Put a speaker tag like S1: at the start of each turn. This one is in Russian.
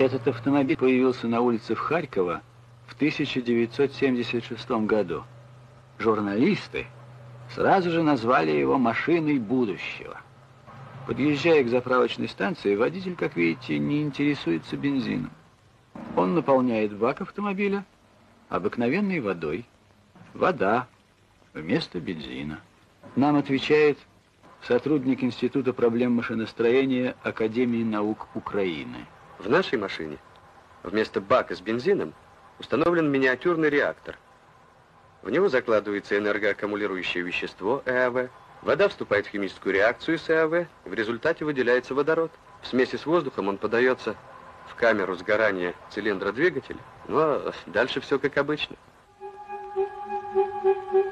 S1: Этот автомобиль появился на улицах Харькова в 1976 году. Журналисты сразу же назвали его «машиной будущего». Подъезжая к заправочной станции, водитель, как видите, не интересуется бензином. Он наполняет бак автомобиля обыкновенной водой. Вода вместо бензина. Нам отвечает сотрудник Института проблем машиностроения Академии наук Украины.
S2: В нашей машине вместо бака с бензином установлен миниатюрный реактор. В него закладывается энергоаккумулирующее вещество ЭАВ, вода вступает в химическую реакцию с ЭАВ, в результате выделяется водород. В смеси с воздухом он подается в камеру сгорания цилиндра двигателя, но дальше все как обычно. Thank you.